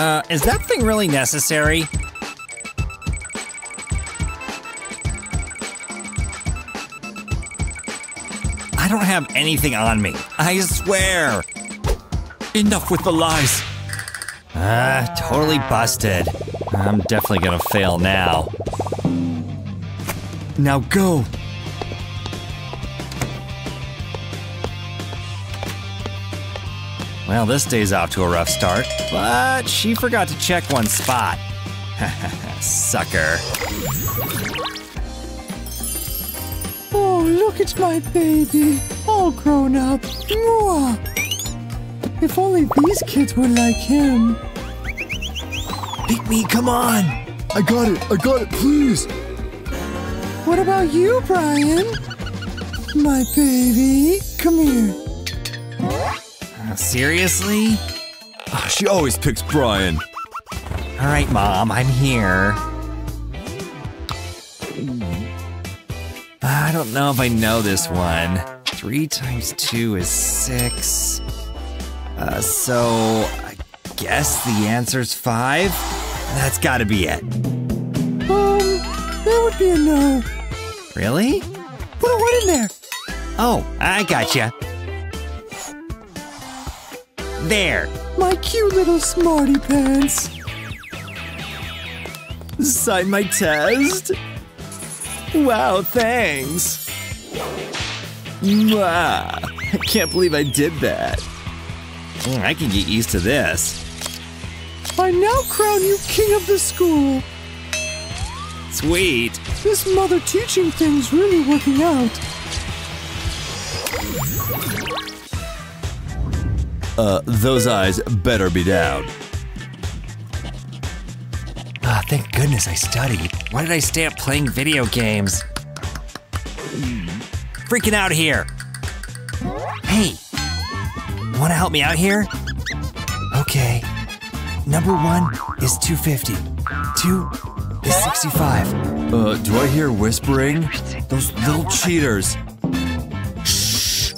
Uh, is that thing really necessary? I don't have anything on me. I swear. Enough with the lies. Ah, totally busted. I'm definitely gonna fail now. Now go. Well, this day's off to a rough start, but she forgot to check one spot. Sucker. Oh, look, it's my baby, all grown up. Mwah. If only these kids were like him. Beat me, come on. I got it, I got it, please. What about you, Brian? My baby, come here. Seriously? Ah, She always picks Brian. All right, Mom, I'm here. I don't know if I know this one. Three times two is six. Uh, so I guess the answer's five? That's gotta be it. Um, that would be a no. Really? Put a one in there. Oh, I gotcha. There. My cute little smarty pants. Sign my test. Wow, thanks. Mwah. I can't believe I did that. Mm, I can get used to this. I now crown you king of the school. Sweet. This mother teaching thing's really working out. Uh, those eyes better be down. Ah, thank goodness I studied. Why did I stay up playing video games? Freaking out here. Hey, wanna help me out here? Okay. Number one is 250. Two is 65. Uh, do I hear whispering? Those little cheaters. Shh.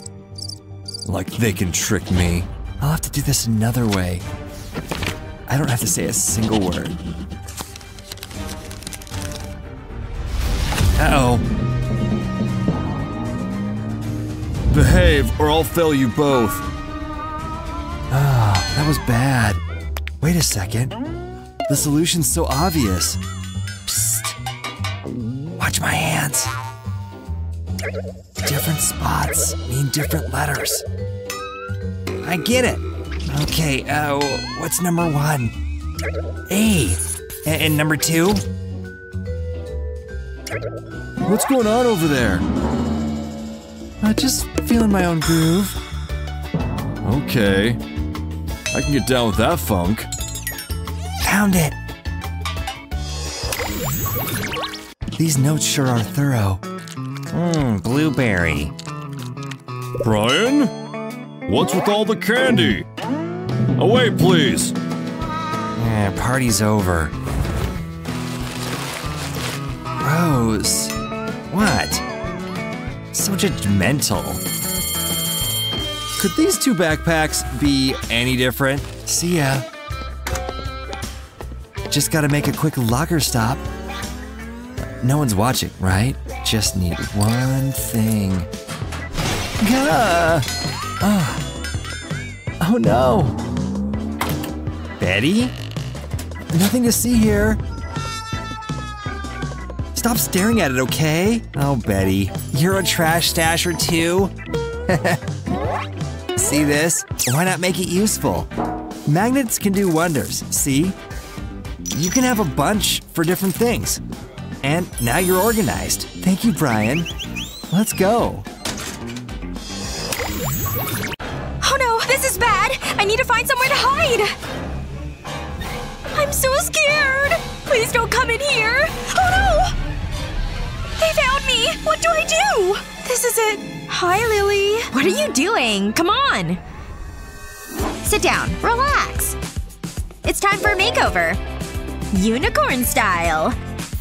Like they can trick me. I'll have to do this another way. I don't have to say a single word. Uh oh. Behave, or I'll fail you both. Ah, that was bad. Wait a second. The solution's so obvious. Psst. Watch my hands. Different spots mean different letters. I get it. Okay, uh, what's number one? A. A- And number two? What's going on over there? Uh, just feeling my own groove. Okay. I can get down with that funk. Found it. These notes sure are thorough. Mmm, blueberry. Brian? What's with all the candy? Away, please. Eh, party's over. Rose. What? So judgmental. Could these two backpacks be any different? See ya. Just gotta make a quick locker stop. No one's watching, right? Just need one thing. Gah! Ah. Oh no! Betty? Nothing to see here. Stop staring at it, okay? Oh, Betty, you're a trash stasher too? See this? Why not make it useful? Magnets can do wonders, see? You can have a bunch for different things. And now you're organized. Thank you, Brian. Let's go. Hide! I'm so scared! Please don't come in here! Oh no! They found me! What do I do? This is it. Hi, Lily. What are you doing? Come on! Sit down. Relax. It's time for a makeover. Unicorn style.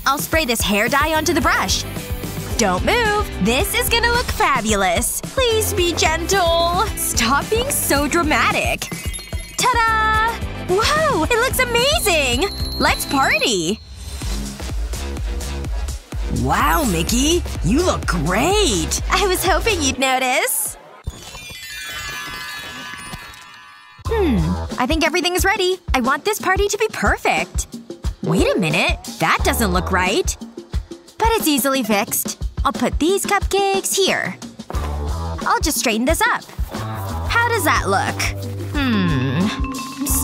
I'll spray this hair dye onto the brush. Don't move. This is gonna look fabulous. Please be gentle. Stop being so dramatic. Ta-da! Whoa! It looks amazing! Let's party! Wow, Mickey! You look great! I was hoping you'd notice. Hmm. I think everything's ready. I want this party to be perfect. Wait a minute. That doesn't look right. But it's easily fixed. I'll put these cupcakes here. I'll just straighten this up. How does that look? Hmm.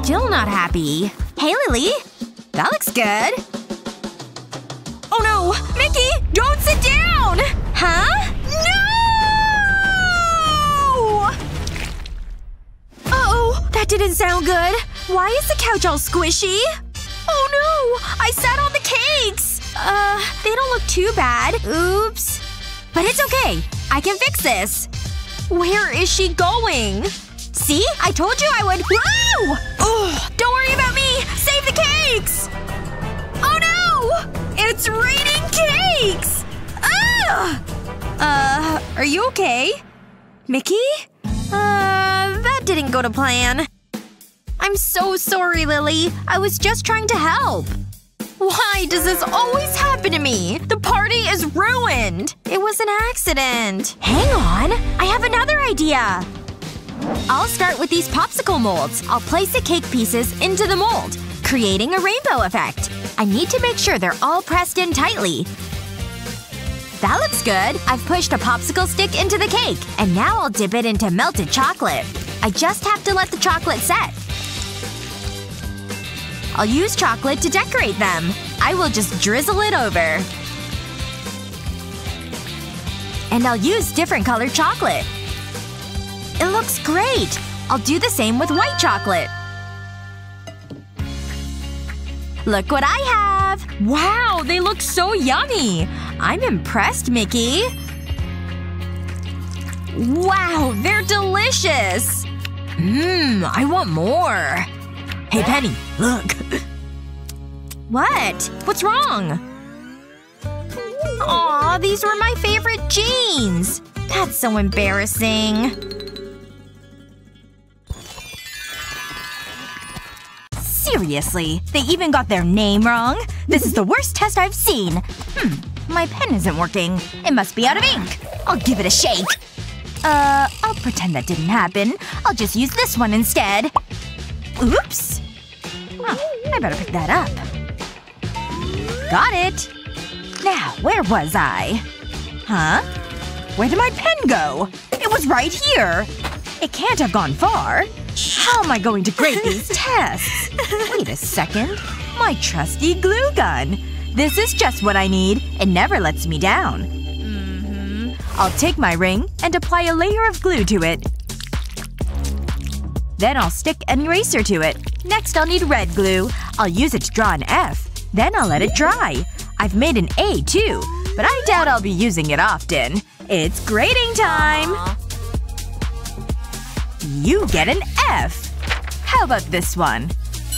Still not happy. Hey, Lily. That looks good. Oh no! Mickey! Don't sit down! Huh? No! Uh-oh. That didn't sound good. Why is the couch all squishy? Oh no! I sat on the cakes! Uh, they don't look too bad. Oops. But it's okay. I can fix this. Where is she going? See? I told you I would- Whoa! Don't worry about me! Save the cakes! Oh no! It's raining cakes! Ugh! Uh, are you okay? Mickey? Uh, that didn't go to plan. I'm so sorry, Lily. I was just trying to help. Why does this always happen to me? The party is ruined! It was an accident. Hang on. I have another idea. I'll start with these popsicle molds. I'll place the cake pieces into the mold, creating a rainbow effect. I need to make sure they're all pressed in tightly. That looks good. I've pushed a popsicle stick into the cake. And now I'll dip it into melted chocolate. I just have to let the chocolate set. I'll use chocolate to decorate them. I will just drizzle it over. And I'll use different colored chocolate. It looks great! I'll do the same with white chocolate. Look what I have! Wow, they look so yummy! I'm impressed, Mickey. Wow, they're delicious! Mmm, I want more. Hey, Penny, look. What? What's wrong? Aw, these were my favorite jeans! That's so embarrassing. Seriously, they even got their name wrong? This is the worst test I've seen. Hmm, my pen isn't working. It must be out of ink. I'll give it a shake. Uh, I'll pretend that didn't happen. I'll just use this one instead. Oops. I better pick that up. Got it. Now, where was I? Huh? Where did my pen go? It was right here! It can't have gone far. How am I going to grade these tests? Wait a second. My trusty glue gun. This is just what I need. It never lets me down. Mm-hmm. I'll take my ring and apply a layer of glue to it. Then I'll stick an eraser to it. Next I'll need red glue. I'll use it to draw an F. Then I'll let it dry. I've made an A, too. But I doubt I'll be using it often. It's grading time! You get an F. How about this one?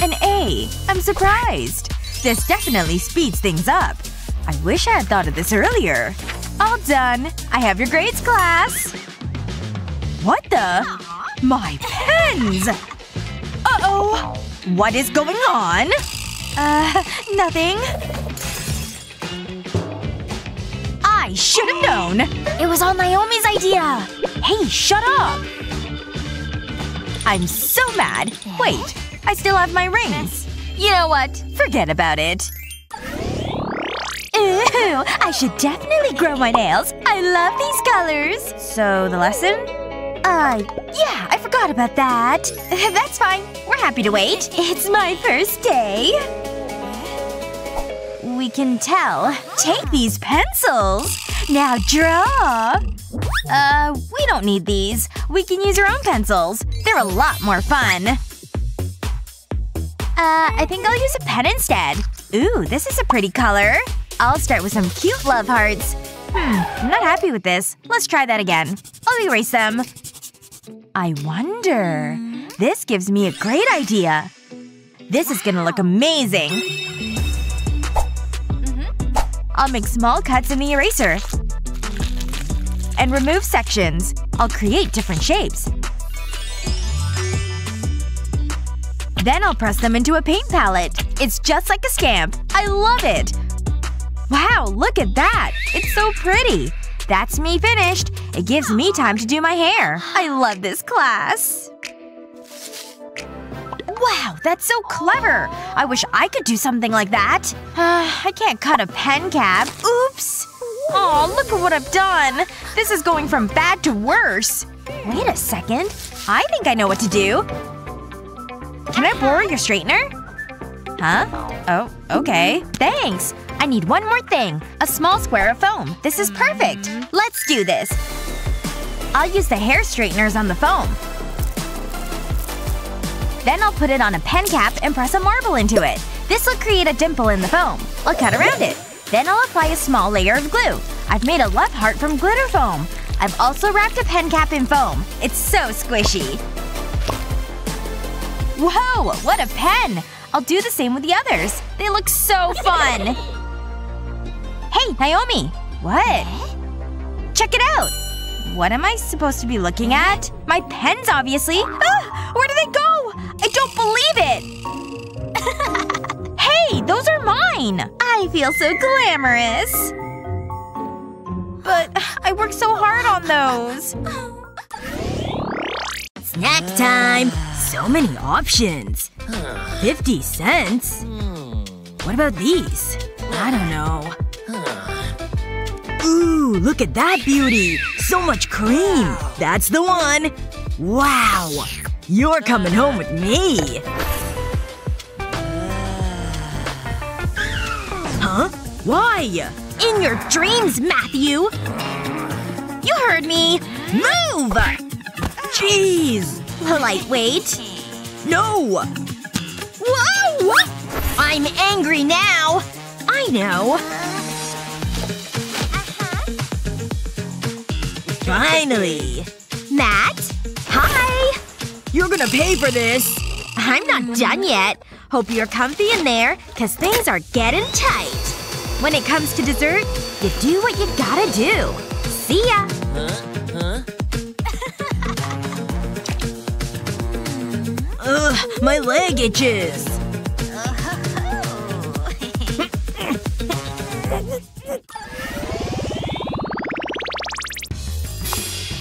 An A. I'm surprised. This definitely speeds things up. I wish I had thought of this earlier. All done. I have your grades, class. What the? My pens! Uh-oh. What is going on? Uh, nothing. I should have known. It was all Naomi's idea. Hey, shut up. I'm so mad. Wait. I still have my rings. You know what? Forget about it. Ooh, I should definitely grow my nails. I love these colors. So, the lesson? Uh, yeah, I forgot about that. That's fine. We're happy to wait. It's my first day. We can tell. Take these pencils. Now draw. Uh, we don't need these. We can use our own pencils. They're a lot more fun. Uh, I think I'll use a pen instead. Ooh, this is a pretty color. I'll start with some cute love hearts. Hmm, I'm not happy with this. Let's try that again. I'll erase them. I wonder… This gives me a great idea. This is gonna look amazing. I'll make small cuts in the eraser. And remove sections. I'll create different shapes. Then I'll press them into a paint palette. It's just like a stamp. I love it! Wow, look at that! It's so pretty! That's me finished. It gives me time to do my hair. I love this class. Wow, that's so clever! I wish I could do something like that. Uh, I can't cut a pen cap. Oops! Aw, look at what I've done! This is going from bad to worse. Wait a second. I think I know what to do. Can I borrow your straightener? Huh? Oh, okay. Thanks! I need one more thing. A small square of foam. This is perfect. Let's do this. I'll use the hair straighteners on the foam. Then I'll put it on a pen cap and press a marble into it. This will create a dimple in the foam. I'll cut around it. Then I'll apply a small layer of glue. I've made a love heart from glitter foam. I've also wrapped a pen cap in foam. It's so squishy. Whoa! What a pen! I'll do the same with the others. They look so fun! hey, Naomi! What? Check it out! What am I supposed to be looking at? My pens, obviously! Ah! Where did they go? I don't believe it! hey! Those are mine! I feel so glamorous! But I worked so hard on those. Snack time! So many options. 50 cents? What about these? I don't know. Ooh, look at that beauty! So much cream! That's the one! Wow! You're coming home with me! Huh? Why? In your dreams, Matthew! You heard me! Move! Jeez! Lightweight. No! Whoa! I'm angry now! I know. Finally. Matt? Hi! You're gonna pay for this. I'm not done yet. Hope you're comfy in there, cause things are getting tight. When it comes to dessert, you do what you gotta do. See ya! Ugh, my leg itches.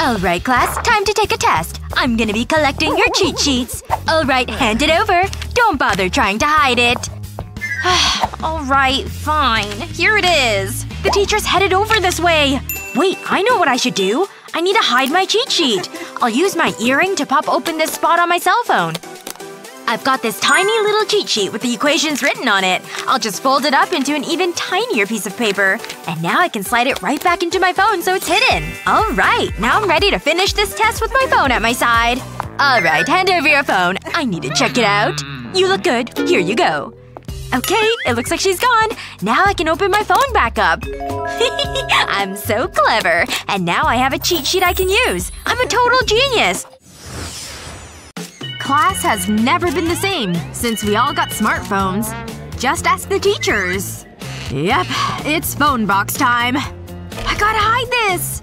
Alright class, time to take a test. I'm gonna be collecting your cheat sheets. Alright, hand it over. Don't bother trying to hide it. Alright, fine. Here it is. The teacher's headed over this way. Wait, I know what I should do. I need to hide my cheat sheet. I'll use my earring to pop open this spot on my cell phone. I've got this tiny little cheat sheet with the equations written on it. I'll just fold it up into an even tinier piece of paper. And now I can slide it right back into my phone so it's hidden. Alright, now I'm ready to finish this test with my phone at my side. Alright, hand over your phone. I need to check it out. You look good. Here you go. Okay, it looks like she's gone. Now I can open my phone back up. I'm so clever. And now I have a cheat sheet I can use. I'm a total genius. Class has never been the same since we all got smartphones. Just ask the teachers. Yep, it's phone box time. I gotta hide this!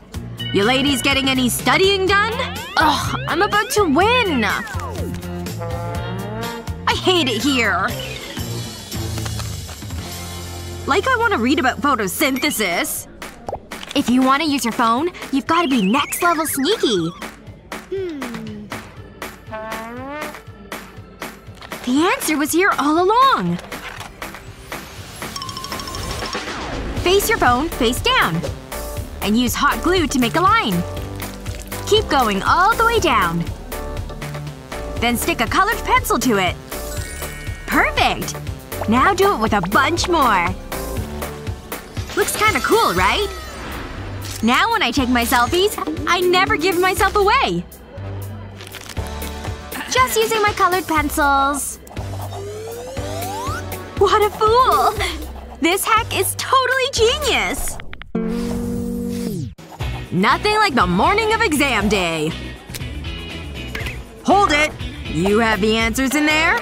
You ladies getting any studying done? Ugh, I'm about to win! I hate it here. Like I want to read about photosynthesis. If you want to use your phone, you've gotta be next level sneaky. The answer was here all along. Face your phone face down. And use hot glue to make a line. Keep going all the way down. Then stick a colored pencil to it. Perfect! Now do it with a bunch more. Looks kinda cool, right? Now when I take my selfies, I never give myself away. Just using my colored pencils. What a fool! This hack is totally genius! Nothing like the morning of exam day. Hold it! You have the answers in there?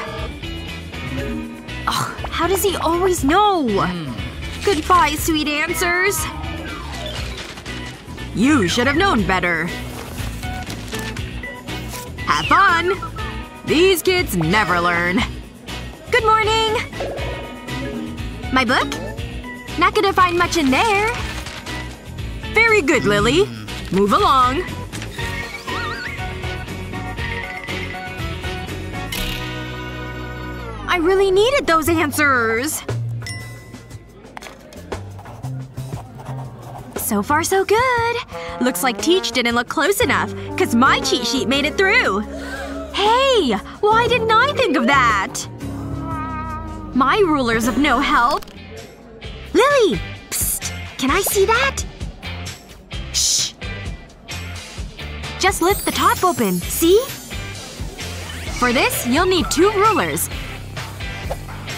Ugh, how does he always know? Goodbye, sweet answers. You should have known better. Have fun! These kids never learn. Good morning! My book? Not gonna find much in there. Very good, Lily. Move along. I really needed those answers. So far so good. Looks like Teach didn't look close enough, cause my cheat sheet made it through. Hey! Why didn't I think of that? My ruler's of no help. Lily! Psst! Can I see that? Shh. Just lift the top open, see? For this, you'll need two rulers.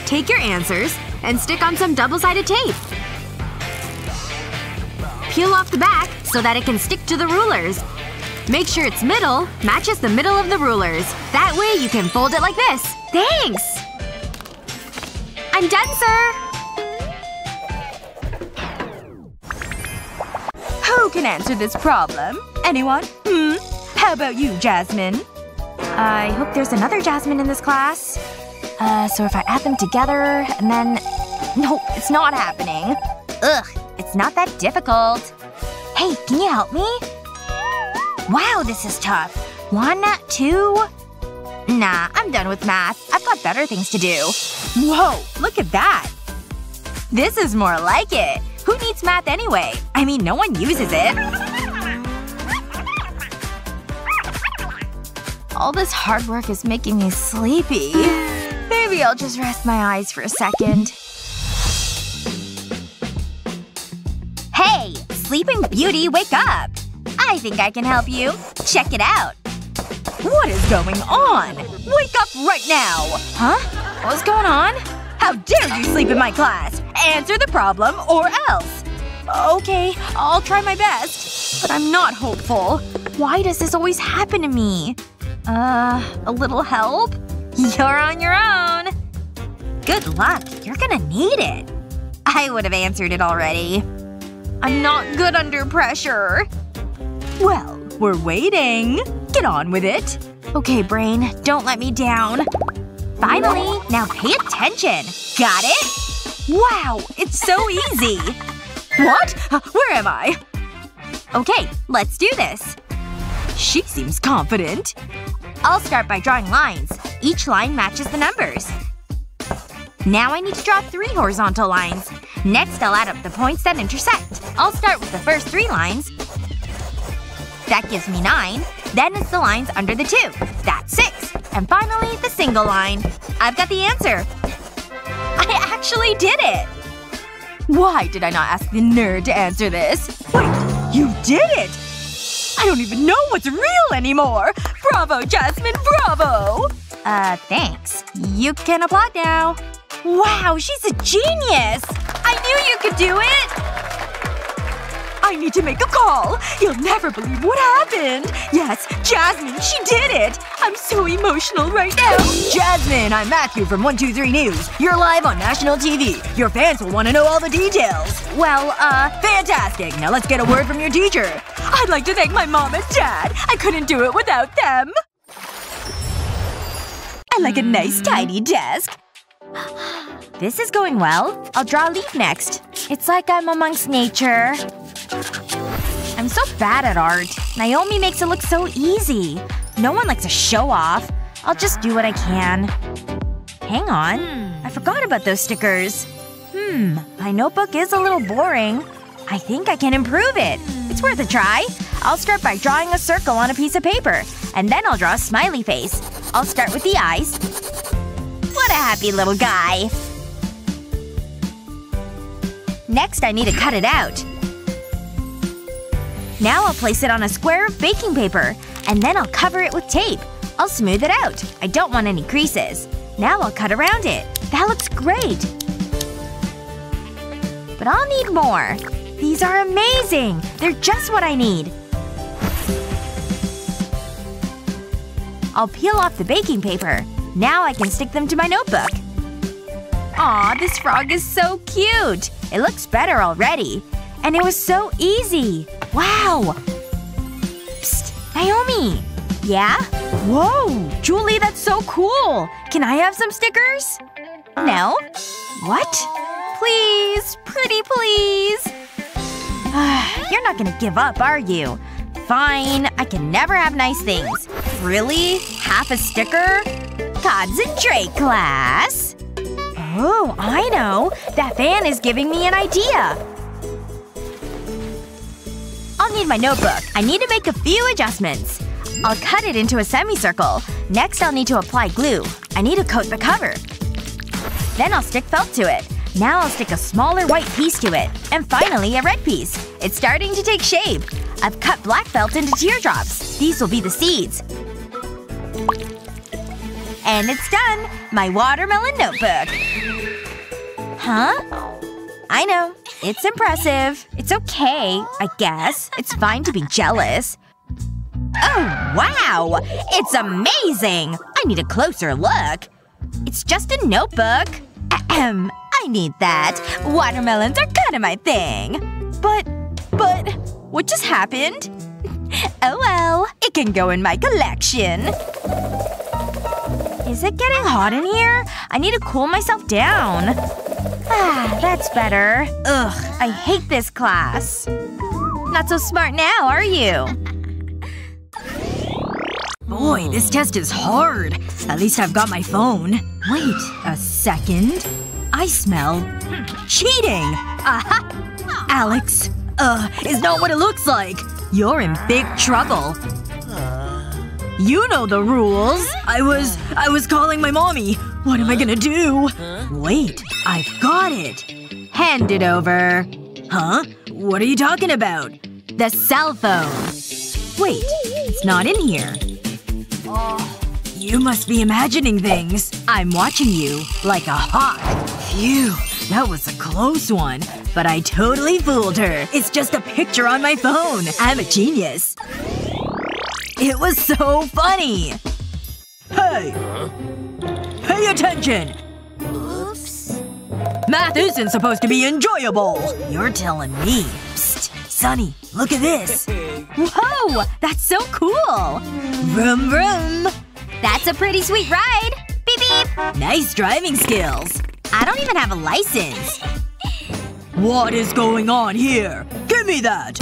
Take your answers and stick on some double-sided tape. Peel off the back so that it can stick to the rulers. Make sure its middle matches the middle of the rulers. That way you can fold it like this. Thanks! I'm done, sir! Who can answer this problem? Anyone? Hmm? How about you, Jasmine? I hope there's another Jasmine in this class. Uh, so if I add them together, and then… No, it's not happening. Ugh, it's not that difficult. Hey, can you help me? Wow, this is tough. One, two… Nah, I'm done with math. I've got better things to do. Whoa, look at that! This is more like it. Who needs math anyway? I mean, no one uses it. All this hard work is making me sleepy. Maybe I'll just rest my eyes for a second. Hey! Sleeping Beauty, wake up! I think I can help you. Check it out. What is going on? Wake up right now! Huh? What's going on? How dare you sleep in my class? Answer the problem, or else! Okay, I'll try my best. But I'm not hopeful. Why does this always happen to me? Uh, a little help? You're on your own. Good luck. You're gonna need it. I would have answered it already. I'm not good under pressure. Well, we're waiting. Get on with it. Okay, brain. Don't let me down. Finally! Now pay attention. Got it? Wow! It's so easy! What? Uh, Where am I? Okay, let's do this. She seems confident. I'll start by drawing lines. Each line matches the numbers. Now I need to draw three horizontal lines. Next I'll add up the points that intersect. I'll start with the first three lines. That gives me nine. Then it's the lines under the two. That's six. And finally, the single line. I've got the answer. I actually did it! Why did I not ask the nerd to answer this? Wait, you did it! I don't even know what's real anymore! Bravo, Jasmine, bravo! Uh, thanks. You can applaud now. Wow, she's a genius! I knew you could do it! I need to make a call! You'll never believe what happened! Yes, Jasmine, she did it! I'm so emotional right now! Jasmine, I'm Matthew from 123 News. You're live on national TV. Your fans will want to know all the details. Well, uh, fantastic. Now let's get a word from your teacher. I'd like to thank my mom and dad. I couldn't do it without them. I like a nice tidy desk. This is going well. I'll draw a leaf next. It's like I'm amongst nature. I'm so bad at art. Naomi makes it look so easy. No one likes to show off. I'll just do what I can. Hang on. I forgot about those stickers. Hmm. My notebook is a little boring. I think I can improve it. It's worth a try. I'll start by drawing a circle on a piece of paper. And then I'll draw a smiley face. I'll start with the eyes. What a happy little guy. Next I need to cut it out. Now I'll place it on a square of baking paper. And then I'll cover it with tape. I'll smooth it out. I don't want any creases. Now I'll cut around it. That looks great! But I'll need more. These are amazing! They're just what I need. I'll peel off the baking paper. Now I can stick them to my notebook. Aw, this frog is so cute! It looks better already. And it was so easy! Wow! Psst. Naomi! Yeah? Whoa! Julie, that's so cool! Can I have some stickers? No? What? Please. Pretty please. You're not gonna give up, are you? Fine. I can never have nice things. Really? Half a sticker? Drake class. Oh, I know. That fan is giving me an idea. I'll need my notebook. I need to make a few adjustments. I'll cut it into a semicircle. Next I'll need to apply glue. I need to coat the cover. Then I'll stick felt to it. Now I'll stick a smaller white piece to it. And finally a red piece. It's starting to take shape. I've cut black felt into teardrops. These will be the seeds. And it's done! My watermelon notebook. Huh? I know. It's impressive. It's okay, I guess. It's fine to be jealous. Oh, wow! It's amazing! I need a closer look. It's just a notebook. Ahem. I need that. Watermelons are kinda my thing. But… but… what just happened? Oh well. It can go in my collection. Is it getting hot in here? I need to cool myself down. Ah, that's better. Ugh, I hate this class. Not so smart now, are you? Boy, this test is hard. At least I've got my phone. Wait a second. I smell… cheating! Aha! Alex. Uh, is not what it looks like. You're in big trouble. You know the rules. I was… I was calling my mommy. What am I gonna do? Wait. I've got it. Hand it over. Huh? What are you talking about? The cell phone. Wait. It's not in here. You must be imagining things. I'm watching you. Like a hawk. Phew. That was a close one. But I totally fooled her. It's just a picture on my phone. I'm a genius. It was so funny! Hey! Pay attention! Oops. Math isn't supposed to be enjoyable! You're telling me. Psst. Sunny, look at this. Whoa! That's so cool! Vroom vroom! That's a pretty sweet ride! Beep beep! Nice driving skills. I don't even have a license. What is going on here? Give me that!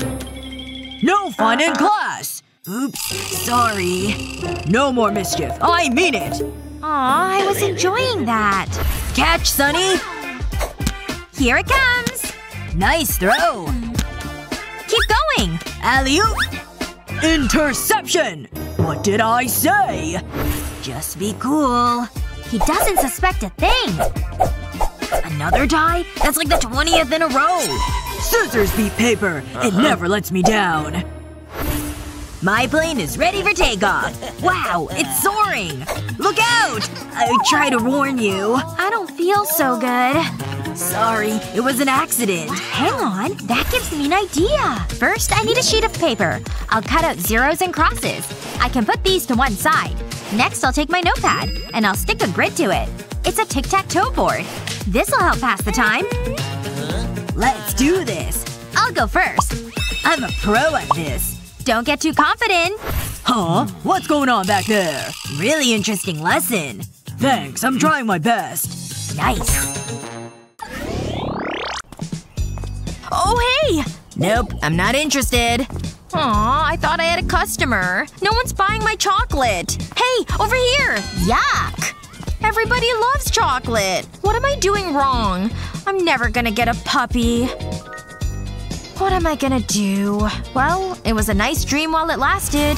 No fun in uh-huh. class! Oops. Sorry. No more mischief. I mean it! Aw, I was enjoying that. Catch, Sunny! Here it comes! Nice throw! Keep going! Alley-oop! Interception! What did I say? Just be cool. He doesn't suspect a thing. Another tie? That's like the twentieth in a row! Scissors beat paper. It uh-huh. never lets me down. My plane is ready for takeoff. Wow, it's soaring! Look out! I try to warn you. I don't feel so good. Sorry, it was an accident. Hang on, that gives me an idea. First, I need a sheet of paper. I'll cut out zeros and crosses. I can put these to one side. Next, I'll take my notepad, and I'll stick a grid to it. It's a tic-tac-toe board. This'll help pass the time. Let's do this. I'll go first. I'm a pro at this. Don't get too confident. Huh? What's going on back there? Really interesting lesson. Thanks, I'm trying my best. Nice. Oh hey! Nope, I'm not interested. Aw, I thought I had a customer. No one's buying my chocolate. Hey, over here! Yuck! Everybody loves chocolate. What am I doing wrong? I'm never gonna get a puppy. What am I gonna do? Well, it was a nice dream while it lasted.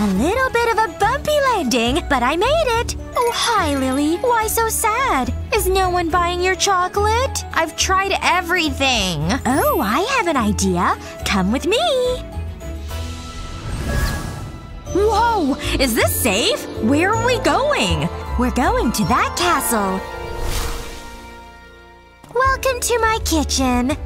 A little bit of a bumpy landing, but I made it! Oh, hi, Lily. Why so sad? Is no one buying your chocolate? I've tried everything. Oh, I have an idea. Come with me. Whoa! Is this safe? Where are we going? We're going to that castle. Welcome to my kitchen.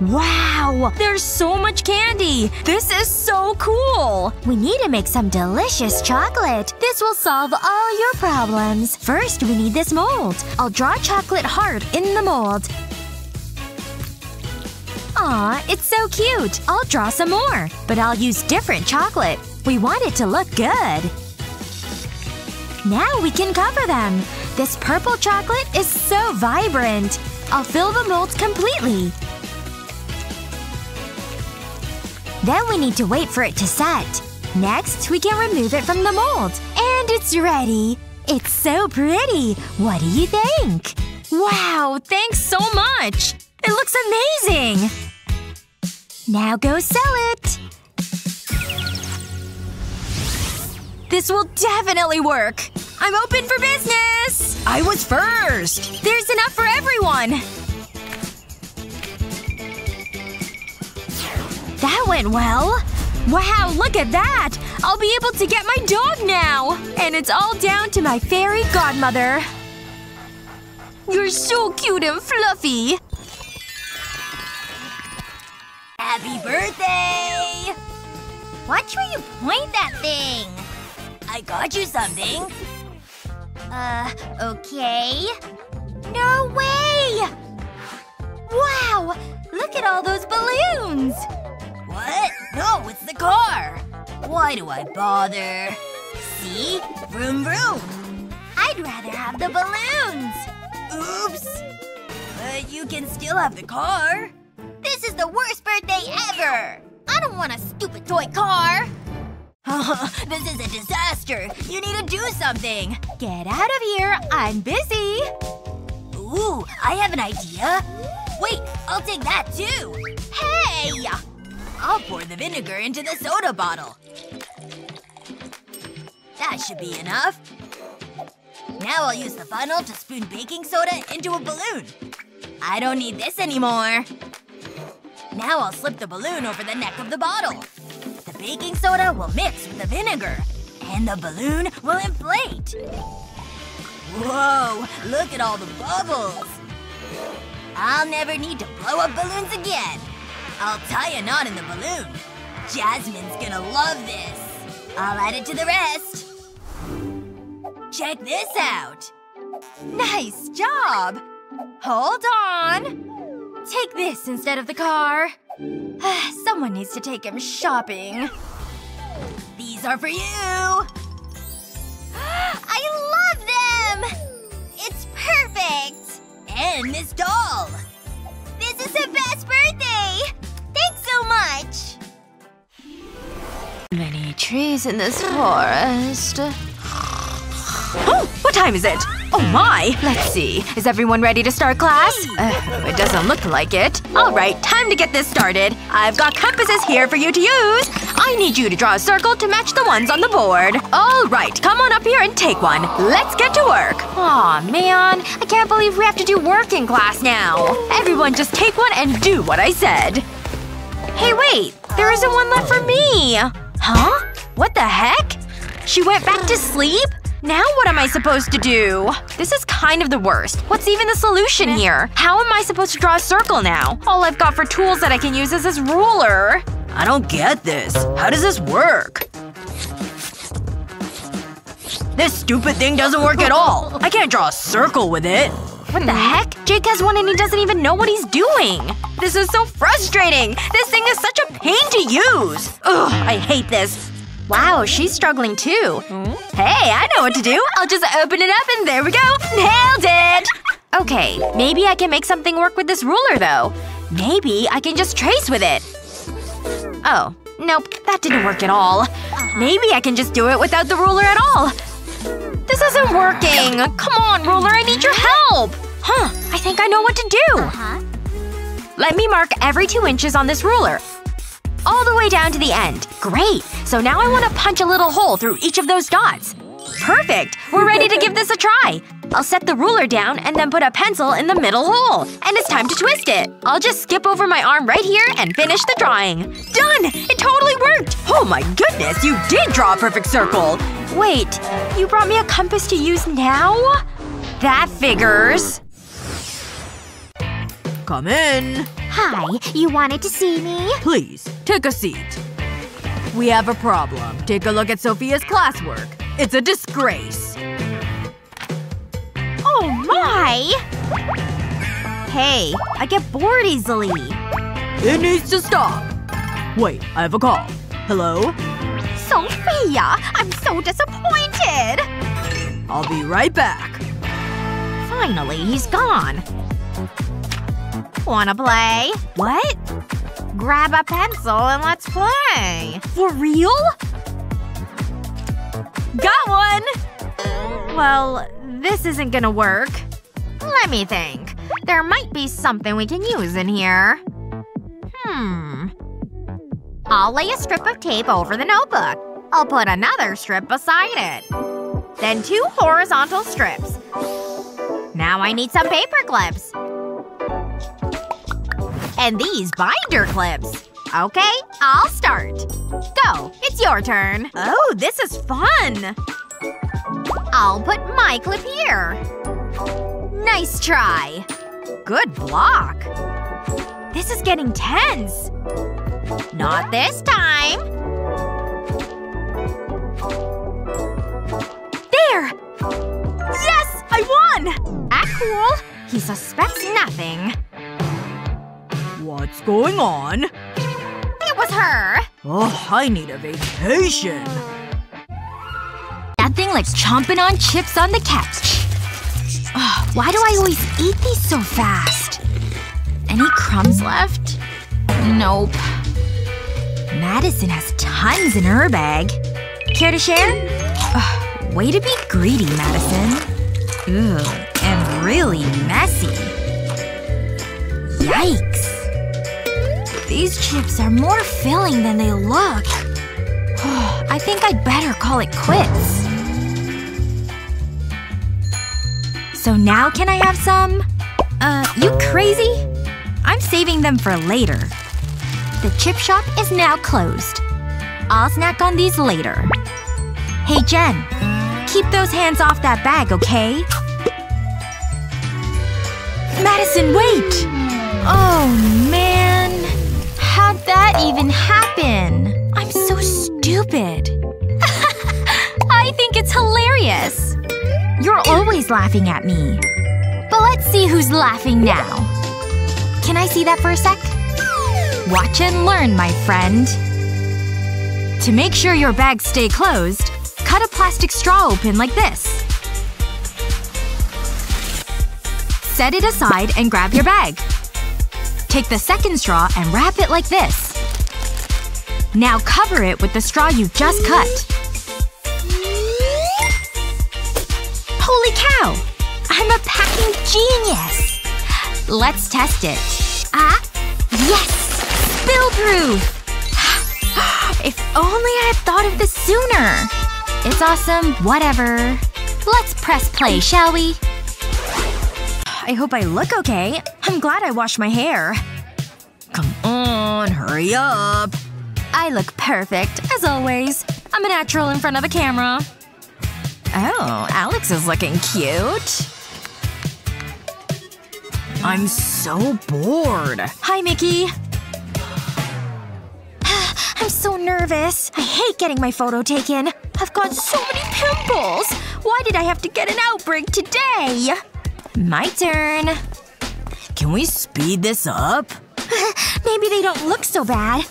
Wow! There's so much candy! This is so cool! We need to make some delicious chocolate. This will solve all your problems. First, we need this mold. I'll draw chocolate heart in the mold. Aw, it's so cute. I'll draw some more. But I'll use different chocolate. We want it to look good. Now we can cover them. This purple chocolate is so vibrant. I'll fill the mold completely. Then we need to wait for it to set. Next, we can remove it from the mold. And it's ready. It's so pretty. What do you think? Wow, thanks so much! It looks amazing! Now go sell it! This will definitely work! I'm open for business! I was first! There's enough for everyone! That went well! Wow, look at that! I'll be able to get my dog now! And it's all down to my fairy godmother. You're so cute and fluffy! Happy birthday! Watch where you point that thing! I got you something. Uh, okay. No way! Wow! Look at all those balloons! What? No, it's the car! Why do I bother? See? Vroom vroom! I'd rather have the balloons! Oops! But you can still have the car. This is the worst birthday ever! I don't want a stupid toy car! this is a disaster! You need to do something! Get out of here! I'm busy! Ooh, I have an idea! Wait, I'll take that too! Hey! I'll pour the vinegar into the soda bottle. That should be enough. Now I'll use the funnel to spoon baking soda into a balloon. I don't need this anymore. Now I'll slip the balloon over the neck of the bottle. The baking soda will mix with the vinegar. And the balloon will inflate. Whoa! Look at all the bubbles! I'll never need to blow up balloons again. I'll tie a knot in the balloon. Jasmine's gonna love this. I'll add it to the rest. Check this out. Nice job! Hold on. Take this instead of the car. Someone needs to take him shopping. These are for you! I love them! It's perfect! And this doll! This is the best birthday! Thanks so much! Many trees in this forest. Oh! What time is it? Oh my! Let's see. Is everyone ready to start class? Uh, it doesn't look like it. Alright, time to get this started. I've got compasses here for you to use. I need you to draw a circle to match the ones on the board. Alright, come on up here and take one. Let's get to work. Aw, man. I can't believe we have to do work in class now. Everyone just take one and do what I said. Hey wait! There isn't one left for me! Huh? What the heck? She went back to sleep? Now what am I supposed to do? This is kind of the worst. What's even the solution here? How am I supposed to draw a circle now? All I've got for tools that I can use is this ruler. I don't get this. How does this work? This stupid thing doesn't work at all. I can't draw a circle with it. What the heck? Jake has one and he doesn't even know what he's doing. This is so frustrating! This thing is such a pain to use! Ugh, I hate this. Wow, she's struggling too. Hey, I know what to do. I'll just open it up and there we go. Nailed it! Okay, maybe I can make something work with this ruler though. Maybe I can just trace with it. Oh. Nope, that didn't work at all. Maybe I can just do it without the ruler at all. This isn't working! Come on, ruler, I need your help! Huh, I think I know what to do. Uh-huh. Let me mark every two inches on this ruler. All the way down to the end. Great! So now I want to punch a little hole through each of those dots. Perfect! We're ready to give this a try. I'll set the ruler down and then put a pencil in the middle hole. And it's time to twist it. I'll just skip over my arm right here and finish the drawing. Done! It totally worked! Oh my goodness, you did draw a perfect circle! Wait, you brought me a compass to use now? That figures. Come in. Hi, you wanted to see me? Please, take a seat. We have a problem. Take a look at Sophia's classwork. It's a disgrace. Oh my! Hey, I get bored easily. It needs to stop. Wait, I have a call. Hello? Sophia! I'm so disappointed! I'll be right back. Finally, he's gone. Wanna play? What? Grab a pencil and let's play. For real? Got one! Well, this isn't gonna work. Let me think. There might be something we can use in here. Hmm. I'll lay a strip of tape over the notebook. I'll put another strip beside it. Then two horizontal strips. Now I need some paper clips. And these binder clips. Okay, I'll start. Go. It's your turn. Oh, this is fun! I'll put my clip here. Nice try. Good block. This is getting tense! Not this time. There! Yes! I won! Act cool. He suspects nothing. What's going on? It was her. Oh, I need a vacation. Nothing like chomping on chips on the couch. Oh, why do I always eat these so fast? Any crumbs left? Nope. Madison has tons in her bag. Care to share? Ugh, way to be greedy, Madison. Ugh, and really messy. Yikes. These chips are more filling than they look. I think I'd better call it quits. So now can I have some? Uh, you crazy? I'm saving them for later. The chip shop is now closed. I'll snack on these later. Hey, Jen. Keep those hands off that bag, okay? Madison, wait! Oh, man. How'd that even happen? I'm so stupid. I think it's hilarious. You're always laughing at me. But let's see who's laughing now. Can I see that for a sec? Watch and learn, my friend. To make sure your bags stay closed, cut a plastic straw open like this. Set it aside and grab your bag. Take the second straw and wrap it like this. Now cover it with the straw you just cut. Holy cow! I'm a packing genius! Let's test it. Ah? Yes! Spill proof! if only I had thought of this sooner! It's awesome, whatever. Let's press play, shall we? I hope I look okay. I'm glad I washed my hair. Come on, hurry up. I look perfect, as always. I'm a natural in front of a camera. Oh, Alex is looking cute. I'm so bored. Hi, Mickey. I'm so nervous. I hate getting my photo taken. I've got so many pimples. Why did I have to get an outbreak today? My turn. Can we speed this up? Maybe they don't look so bad.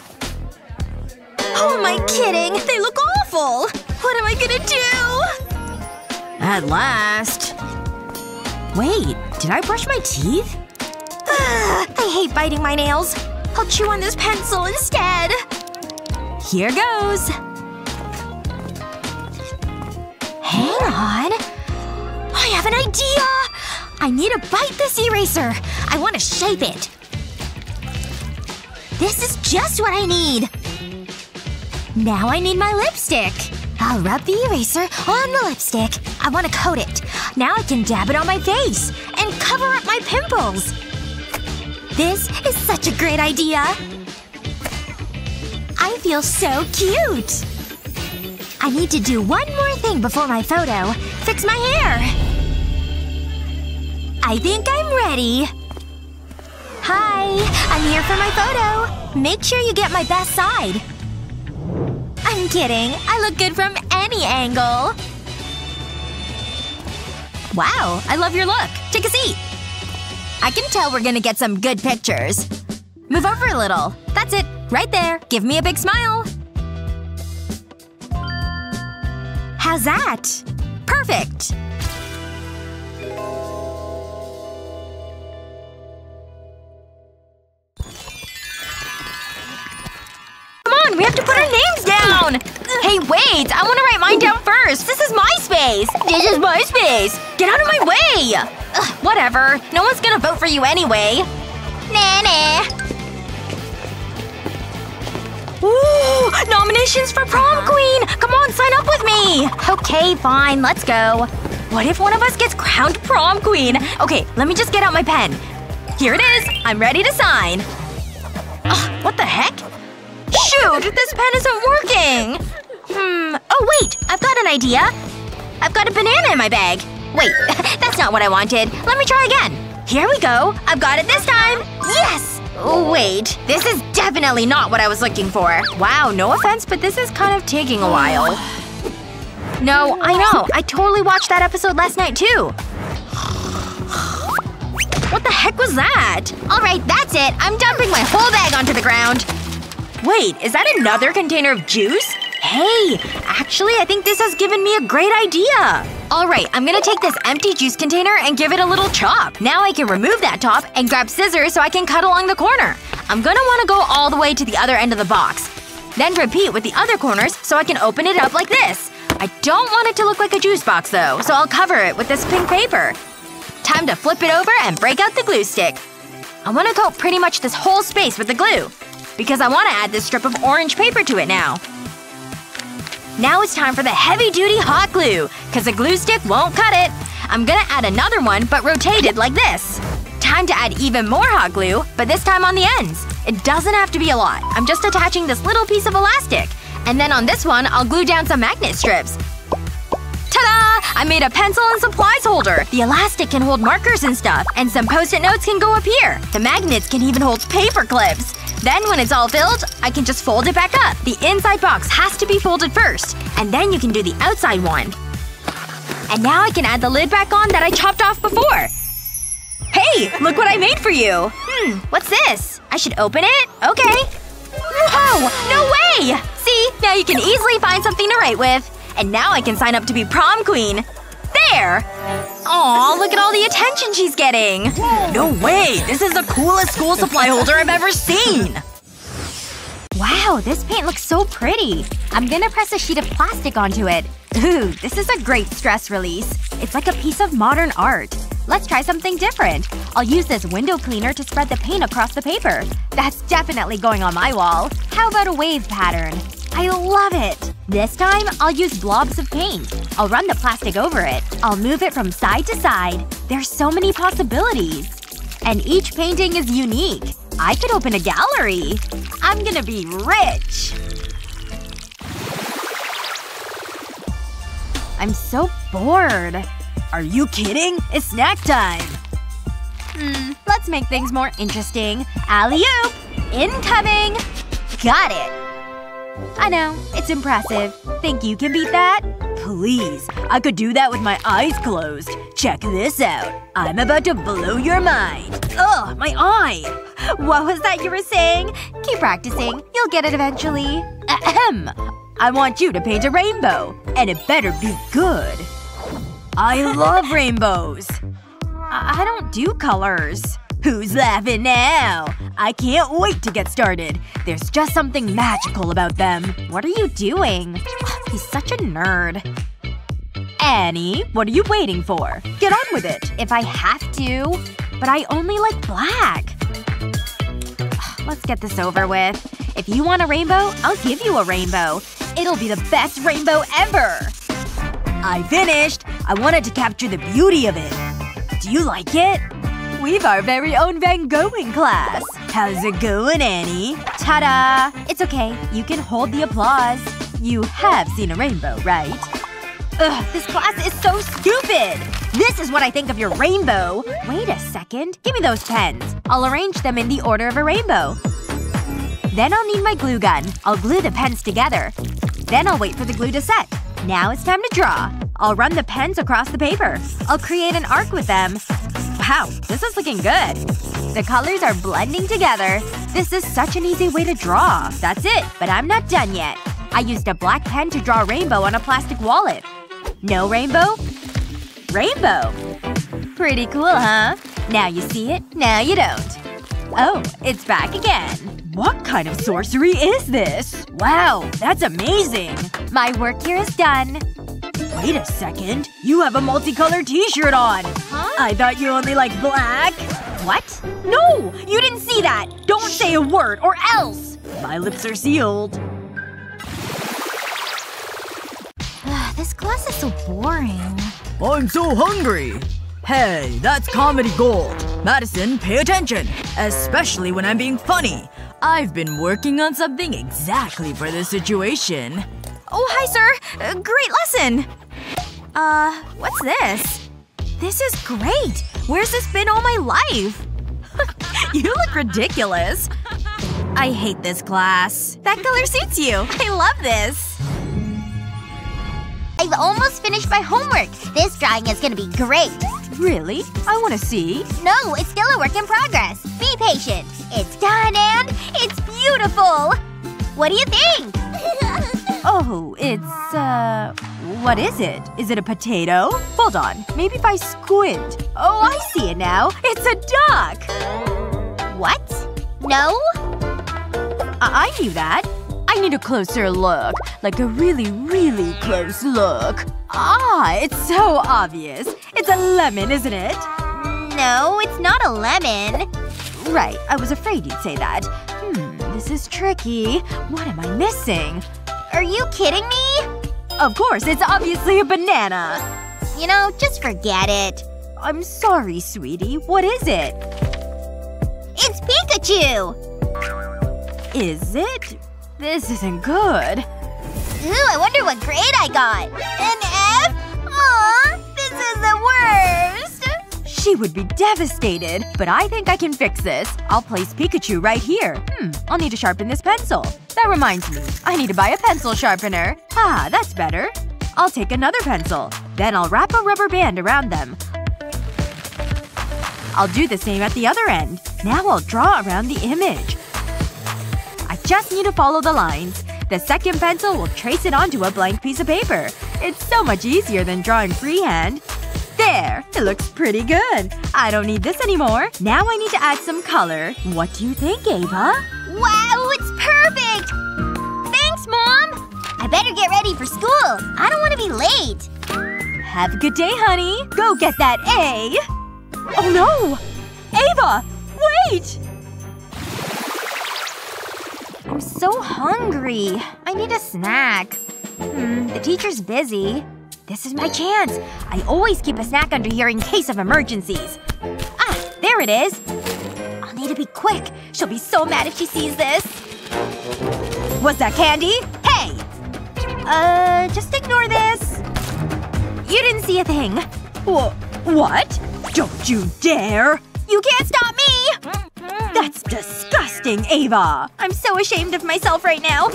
Oh, am I kidding? They look awful! What am I gonna do? At last. Wait, did I brush my teeth? Ugh, I hate biting my nails. I'll chew on this pencil instead. Here goes. Hang on. I have an idea! I need to bite this eraser. I want to shape it. This is just what I need. Now I need my lipstick. I'll rub the eraser on the lipstick. I want to coat it. Now I can dab it on my face. And cover up my pimples. This is such a great idea. I feel so cute. I need to do one more thing before my photo. Fix my hair. I think I'm ready. Hi. I'm here for my photo. Make sure you get my best side. I'm kidding. I look good from any angle. Wow. I love your look. Take a seat. I can tell we're gonna get some good pictures. Move over a little. That's it. Right there! Give me a big smile! How's that? Perfect! Come on, we have to put our names down! Hey, wait! I want to write mine down first! This is my space! This is my space! Get out of my way! Ugh, whatever. No one's gonna vote for you anyway. Nah, nah. Ooh! Nominations for prom queen! Come on, sign up with me! Okay, fine. Let's go. What if one of us gets crowned prom queen? Okay, let me just get out my pen. Here it is. I'm ready to sign. Ugh, what the heck? Shoot! This pen isn't working! Hmm. Oh, wait! I've got an idea. I've got a banana in my bag. Wait, that's not what I wanted. Let me try again. Here we go. I've got it this time. Yes! Oh, wait. This is definitely not what I was looking for. Wow, no offense, but this is kind of taking a while. No, I know. I totally watched that episode last night, too. What the heck was that? Alright, that's it. I'm dumping my whole bag onto the ground. Wait, is that another container of juice? Hey! Actually, I think this has given me a great idea! Alright, I'm gonna take this empty juice container and give it a little chop. Now I can remove that top and grab scissors so I can cut along the corner. I'm gonna wanna go all the way to the other end of the box. Then repeat with the other corners so I can open it up like this. I don't want it to look like a juice box though, so I'll cover it with this pink paper. Time to flip it over and break out the glue stick. I want to coat pretty much this whole space with the glue. Because I want to add this strip of orange paper to it now. Now it's time for the heavy-duty hot glue, cause the glue stick won't cut it. I'm gonna add another one, but rotate it like this. Time to add even more hot glue, but this time on the ends. It doesn't have to be a lot. I'm just attaching this little piece of elastic. And then on this one, I'll glue down some magnet strips. Ta-da! I made a pencil and supplies holder! The elastic can hold markers and stuff, and some post-it notes can go up here. The magnets can even hold paper clips. Then when it's all filled, I can just fold it back up. The inside box has to be folded first, and then you can do the outside one. And now I can add the lid back on that I chopped off before. Hey! Look what I made for you! Hmm, what's this? I should open it? Okay. Whoa! No way! See? Now you can easily find something to write with. And now I can sign up to be prom queen. There! Aw, look at all the attention she's getting. No way! This is the coolest school supply holder I've ever seen! Wow, this paint looks so pretty. I'm gonna press a sheet of plastic onto it. Ooh, this is a great stress release. It's like a piece of modern art. Let's try something different. I'll use this window cleaner to spread the paint across the paper. That's definitely going on my wall. How about a wave pattern? I love it! This time, I'll use blobs of paint. I'll run the plastic over it. I'll move it from side to side. There's so many possibilities. And each painting is unique. I could open a gallery. I'm gonna be rich. I'm so bored. Are you kidding? It's snack time! Hmm, let's make things more interesting. Alley-oop! Incoming! Got it! I know. It's impressive. Think you can beat that? Please. I could do that with my eyes closed. Check this out. I'm about to blow your mind. Ugh, my eye! What was that you were saying? Keep practicing. You'll get it eventually. Ahem. I want you to paint a rainbow. And it better be good. I love rainbows. I, I don't do colors. Who's laughing now? I can't wait to get started. There's just something magical about them. What are you doing? Oh, he's such a nerd. Annie, what are you waiting for? Get on with it. If I have to. But I only like black. Oh, let's get this over with. If you want a rainbow, I'll give you a rainbow. It'll be the best rainbow ever! I finished! I wanted to capture the beauty of it. Do you like it? We've our very own Van Goghing class. How's it going, Annie? Ta-da! It's okay. You can hold the applause. You have seen a rainbow, right? Ugh, this class is so stupid! This is what I think of your rainbow! Wait a second. Give me those pens. I'll arrange them in the order of a rainbow. Then I'll need my glue gun. I'll glue the pens together. Then I'll wait for the glue to set. Now it's time to draw. I'll run the pens across the paper. I'll create an arc with them. Wow, this is looking good. The colors are blending together. This is such an easy way to draw. That's it. But I'm not done yet. I used a black pen to draw rainbow on a plastic wallet. No rainbow? Rainbow. Pretty cool, huh? Now you see it, now you don't. Oh, it's back again. What kind of sorcery is this? Wow, that's amazing. My work here is done. Wait a second. You have a multicolored t-shirt on. Huh? I thought you only like black. What? No! You didn't see that! Don't say a word, or else! My lips are sealed. this class is so boring. I'm so hungry! Hey, that's comedy gold. Madison, pay attention. Especially when I'm being funny. I've been working on something exactly for this situation. Oh, hi, sir. Uh, great lesson. Uh, what's this? This is great. Where's this been all my life? you look ridiculous. I hate this class. That color suits you. I love this. I've almost finished my homework. This drawing is gonna be great. Really? I wanna see. No, it's still a work in progress. Be patient. It's done and it's beautiful! What do you think? Oh, it's, uh… What is it? Is it a potato? Hold on. Maybe if I squint. Oh, I see it now. It's a duck! what? No? I, I knew that. I need a closer look. Like a really, really close look. Ah, it's so obvious. It's a lemon, isn't it? No, it's not a lemon. Right. I was afraid you'd say that. Hmm, this is tricky. What am I missing? Are you kidding me? Of course, it's obviously a banana. You know, just forget it. I'm sorry, sweetie. What is it? It's Pikachu! Is it? This isn't good. Ooh, I wonder what grade I got. An F? Aw, this is the worst. She would be devastated. But I think I can fix this. I'll place Pikachu right here. Hmm, I'll need to sharpen this pencil. That reminds me. I need to buy a pencil sharpener. Ah, that's better. I'll take another pencil. Then I'll wrap a rubber band around them. I'll do the same at the other end. Now I'll draw around the image. I just need to follow the lines. The second pencil will trace it onto a blank piece of paper. It's so much easier than drawing freehand. There! It looks pretty good. I don't need this anymore. Now I need to add some color. What do you think, Ava? Wow, better get ready for school. I don't want to be late. Have a good day, honey. Go get that A. Oh no! Ava! Wait! I'm so hungry. I need a snack. Hmm, the teacher's busy. This is my chance. I always keep a snack under here in case of emergencies. Ah, there it is. I'll need to be quick. She'll be so mad if she sees this. Was that candy? Hey! Uh, just ignore this. You didn't see a thing. Wha- what? Don't you dare! You can't stop me! That's disgusting, Ava! I'm so ashamed of myself right now.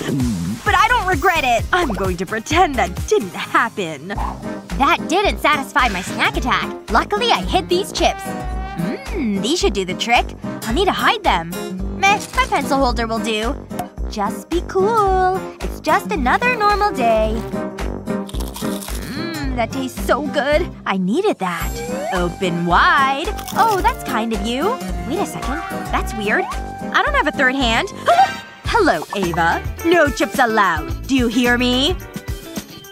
But I don't regret it. I'm going to pretend that didn't happen. That didn't satisfy my snack attack. Luckily I hid these chips. Mmm, these should do the trick. I'll need to hide them. Meh, my pencil holder will do. Just be cool. It's just another normal day. Mmm, that tastes so good. I needed that. Open wide. Oh, that's kind of you. Wait a second. That's weird. I don't have a third hand. Hello, Ava. No chips allowed. Do you hear me?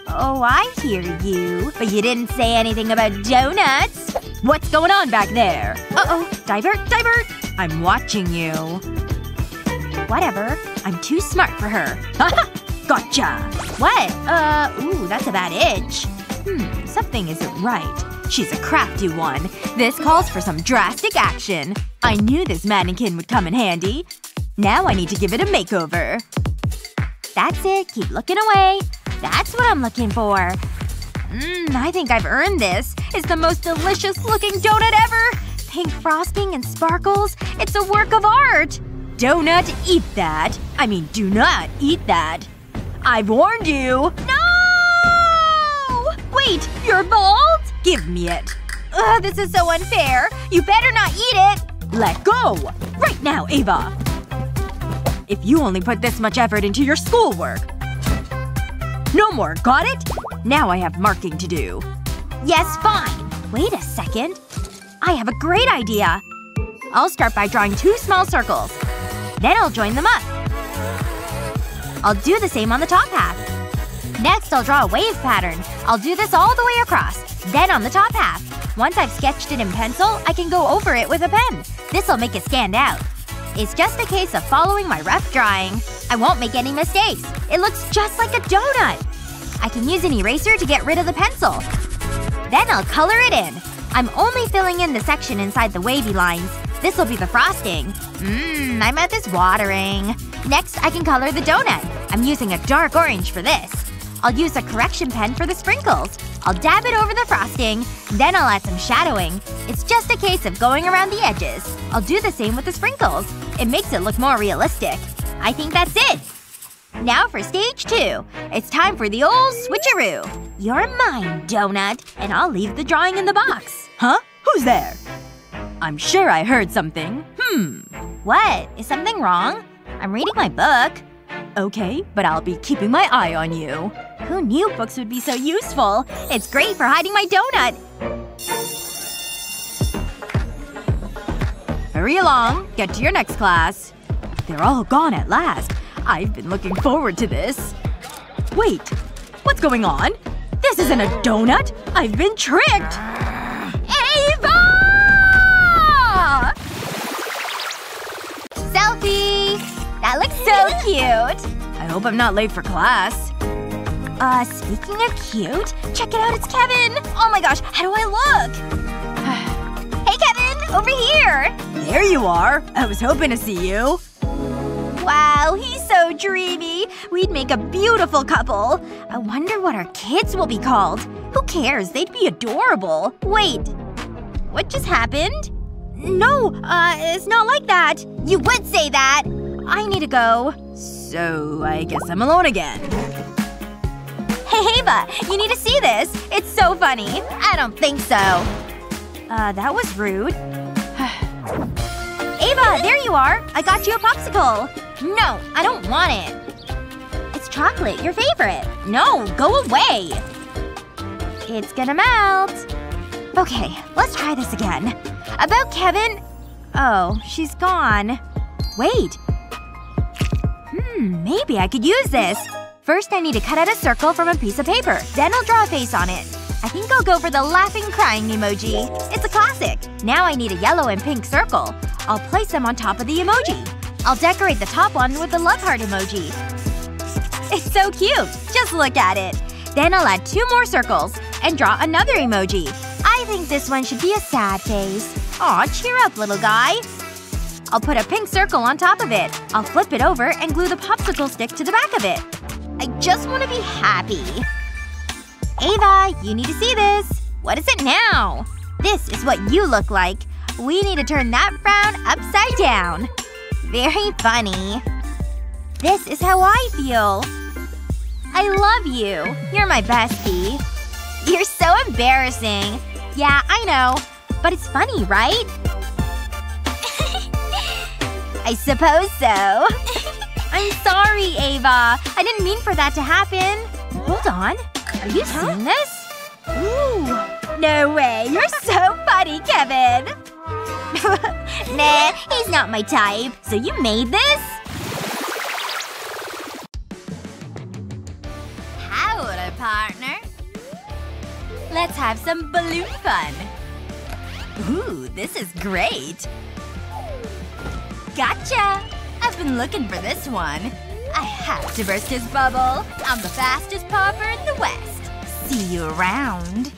Oh, I hear you. But you didn't say anything about donuts. What's going on back there? Uh-oh. Divert, divert. I'm watching you. Whatever. I'm too smart for her. Haha! gotcha! What? Uh, ooh, that's a bad itch. Hmm, something isn't right. She's a crafty one. This calls for some drastic action. I knew this mannequin would come in handy. Now I need to give it a makeover. That's it. Keep looking away. That's what I'm looking for. Mmm, I think I've earned this. It's the most delicious looking donut ever! Pink frosting and sparkles. It's a work of art! Donut, eat that. I mean, do not eat that. I've warned you! No! Wait, you're bald? Give me it. Ugh, this is so unfair. You better not eat it! Let go! Right now, Ava! If you only put this much effort into your schoolwork. No more, got it? Now I have marking to do. Yes, fine. Wait a second. I have a great idea. I'll start by drawing two small circles. Then I'll join them up. I'll do the same on the top half. Next, I'll draw a wave pattern. I'll do this all the way across. Then on the top half. Once I've sketched it in pencil, I can go over it with a pen. This'll make it stand out. It's just a case of following my rough drawing. I won't make any mistakes. It looks just like a donut. I can use an eraser to get rid of the pencil. Then I'll color it in. I'm only filling in the section inside the wavy lines. This'll be the frosting. Mmm, my mouth is watering. Next, I can color the donut. I'm using a dark orange for this. I'll use a correction pen for the sprinkles. I'll dab it over the frosting. Then I'll add some shadowing. It's just a case of going around the edges. I'll do the same with the sprinkles. It makes it look more realistic. I think that's it. Now for stage two. It's time for the old switcheroo. You're mine, Donut. And I'll leave the drawing in the box. Huh? Who's there? I'm sure I heard something. Hmm. What? Is something wrong? I'm reading my book. Okay, but I'll be keeping my eye on you. Who knew books would be so useful? It's great for hiding my donut. Hurry along. Get to your next class. They're all gone at last. I've been looking forward to this. Wait. What's going on? This isn't a donut! I've been tricked! Selfie! That looks so cute! I hope I'm not late for class. Uh, speaking of cute, check it out, it's Kevin! Oh my gosh, how do I look? hey Kevin! Over here! There you are! I was hoping to see you. Wow, he's so dreamy. We'd make a beautiful couple. I wonder what our kids will be called. Who cares? They'd be adorable. Wait. What just happened? No, uh, it's not like that. You would say that. I need to go. So, I guess I'm alone again. Hey, Ava! You need to see this! It's so funny. I don't think so. Uh, that was rude. Ava, there you are! I got you a popsicle! No, I don't want it. It's chocolate, your favorite. No, go away! It's gonna melt. Okay, let's try this again. About Kevin… Oh, she's gone. Wait. Hmm, maybe I could use this. First I need to cut out a circle from a piece of paper. Then I'll draw a face on it. I think I'll go for the laughing crying emoji. It's a classic. Now I need a yellow and pink circle. I'll place them on top of the emoji. I'll decorate the top one with the love heart emoji. It's so cute! Just look at it. Then I'll add two more circles. And draw another emoji. I think this one should be a sad face. Aw, cheer up, little guy. I'll put a pink circle on top of it. I'll flip it over and glue the popsicle stick to the back of it. I just want to be happy. Ava, you need to see this. What is it now? This is what you look like. We need to turn that frown upside down. Very funny. This is how I feel. I love you. You're my bestie. You're so embarrassing. Yeah, I know. But it's funny, right? I suppose so. I'm sorry, Ava. I didn't mean for that to happen. Hold on. Are you seeing this? Ooh. No way. You're so funny, Kevin. nah, he's not my type. So you made this? Howdy, partner. Let's have some balloon fun. Ooh, this is great. Gotcha! I've been looking for this one. I have to burst his bubble. I'm the fastest popper in the West. See you around.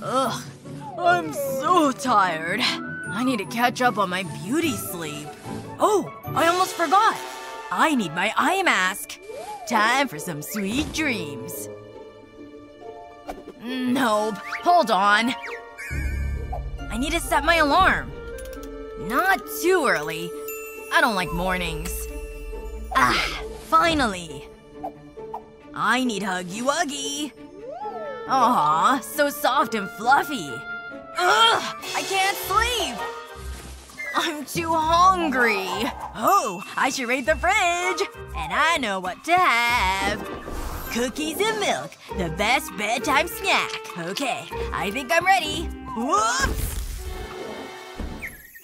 Ugh. I'm so tired. I need to catch up on my beauty sleep. Oh! I almost forgot! I need my eye mask. Time for some sweet dreams. Nope. Hold on. I need to set my alarm. Not too early. I don't like mornings. Ah, finally. I need Huggy Wuggy. Aw, so soft and fluffy. Ugh, I can't sleep. I'm too hungry. Oh, I should raid the fridge. And I know what to have. Cookies and milk, the best bedtime snack. Okay, I think I'm ready. Whoops!